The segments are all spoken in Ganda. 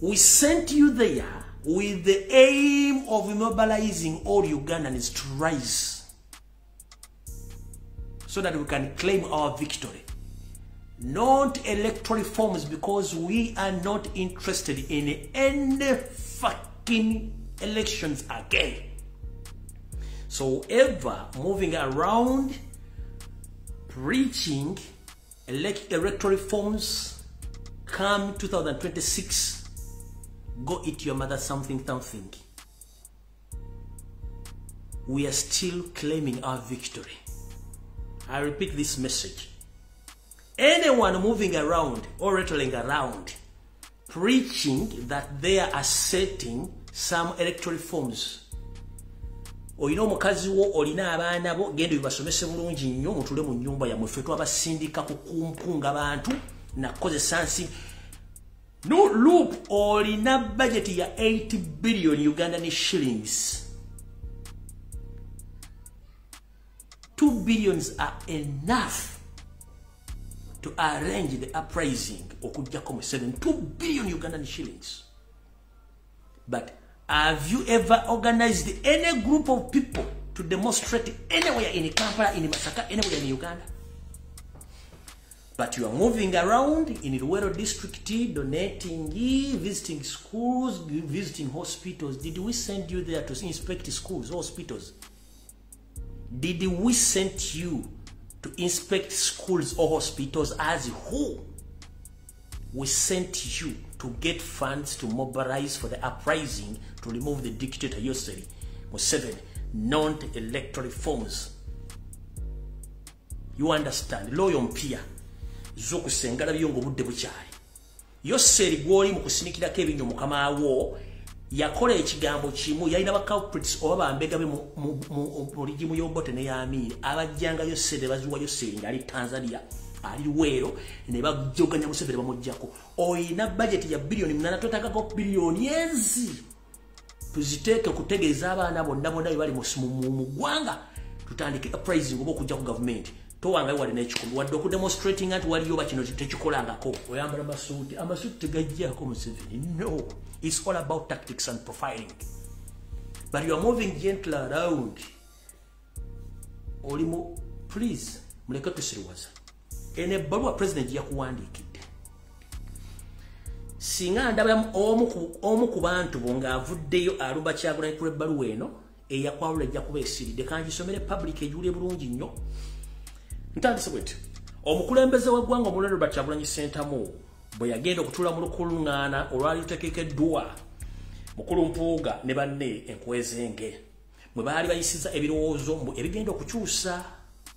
we sent you there with the aim of immobilizing all ugandans to rise so that we can claim our victory. Not electoral reforms because we are not interested in any fucking elections again. So ever moving around preaching elect electoral reforms come 2026 go eat your mother something something. We are still claiming our victory. I repeat this message. Anyone moving around or rattling around preaching that they are setting some electoral reforms olina omukazi wo olina abaana bo genda bibasomese bulungi nnyo mutule mu nyumba yammwe ffe twabasindika ku kumpunga bantu nakozesa nsi no loop olina budget ya 8 billion ugandan shillings. 2 billions are enough to arrange the uprising okujjako mu 7 2 billion ugandan shillings. But have you ever organized any group of people to demonstrate anywhere in kampala in masaka anywhere in uganda but you are moving around in Luwero district donating visiting schools visiting hospitals. Did we send you there to inspect schools or hospitals? Did we send you to inspect schools or hospitals as who? We sent you to get funds to mobilize for the uprising to remove the dictator. Yoseri Museveni non-electoral reforms you understand? Loyo mpya zokusengala byongo obudde bukyali. Yoseri gwoli mu kusinikirako ebinyo mukama wo yakola ekigambo kimu yalina baculprits oba bambegabe mu ligimu y'obote ne yamiire abajjanga Yoseri baziwa Yoseri ngaali Tanzania ali luweero ne bajoganya museveni bamugjako oyina bajeti ya biliyoni munana twetagako biliyoni ezi tuziteeke okutegeeza abaana bonna bonna bebali mu ggwanga tutandike uprising oba okujja ku gavumenti towangayo wali nekikumi wadde okudemonstratinga nti waliyo ba kino tekikolangako. Oyambala amasuuti amasuuti tegajjako museveni no. Its all about tactics and profiling. But you are moving gentle around. Olimu please muleke tusiriwaza. Ene ebbaluwa president yakuwandiikidde singa ndaba omu ku bantu bo ng'avuddeyo aluba kyagulanyi kula ebbaluwa eno eyakwalula ejja kuba esiridde kangisomere public ejulye bulungi nnyo ntandise bweti omukulembeze w'eggwanga omulere lwa kyagulanyi sentamu bwe yagenda okutuula mu lukuluŋŋaana olwali lutekekeddwa mukulu mpuuga ne banne enkwezenge. Mwe baali bayisiza ebirowoozo ebigenda okukyusa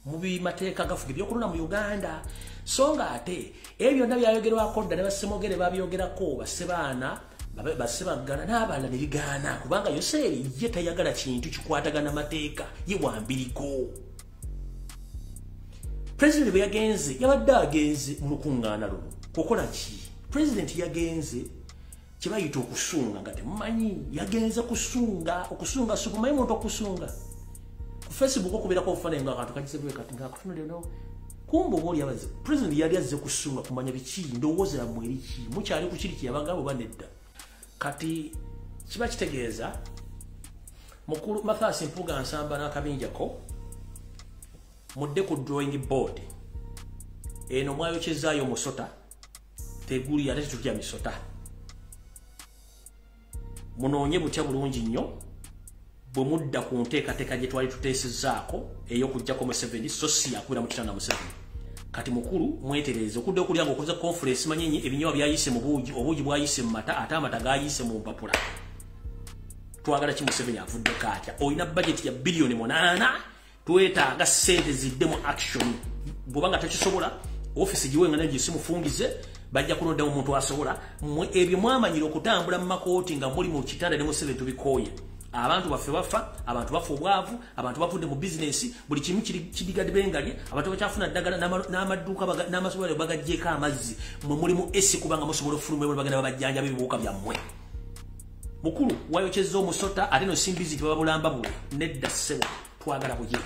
mu bimateeka gafuga ebyokulonda mu uganda. So nga ate ebyo byonna byayogerwako dda ne basemogere babyogerako basebaana basebagana n'abaana ne bigaana kubanga yoseeri ye tayagala kintu kikwatagana mateeka ye wambiriko pulezidenti bwe yagenze yabadde agenze mu lukuŋŋaana luno. Kukola ki? Pulezidenti yagenze kyebayita okusunga nga temumanyi? Yagenze kusunga okusunga sukumanyi muntu okusunga? Facebook okubeerako obufaananyi nga akantu kagisebwe kati ngaakutunulire no? Kumba oba oli abaze president yali azze kusunga kumanya biki ndowooza yammwe eri ki? Mukyali ku kiri kyeyabagamba oba nedda kati kiba kitegeeza mukulu mathasi mpuga nsamba n'akabinjako mudde ku drawing board. Eno mwayokyezaayo musota teguli ate tetulya misota. Munoonye butya bulungi nnyo bwe mudda ku nteekateeka gye twali tuteesezaako ey'okugjako museveni so si yakubeera mu kitanda museveni kati mukulu mwetereeze okudde okulya ngaokoze conference manyenyi ebinyowa byayise mu buugi obuugi bwayise mu mata ate amata gayise mu mpapula. Twagala ki museveni avuddeko atya? Olina bajeti ya biliyoni munaana twetaaga sente zidde mu action. Bwobanga tekisobola ofisi giwenga nayo gisimufungize bajja kulondamu omuntu asobola. Ebyo mwamanyire okutambula mu makooti nga muli mu kitanda ne museveni tubikooye. Abantu baffe bafa abantu bafa obwavu abantu bavudde mu bizinesi buli kimu kidigadde bengalye abantu bakyafuna ddagala n'amaduuka n'amasomero bagajjeeko amazzi. Mwe mulimu esi kubanga musobola ebyo bagenda babajjanja b'ebibuuka byammwe. Mukulu wayokyeza omusota ate nosimbizi nti baba bulamba bule nedda ssebo 哭完咱俩会一起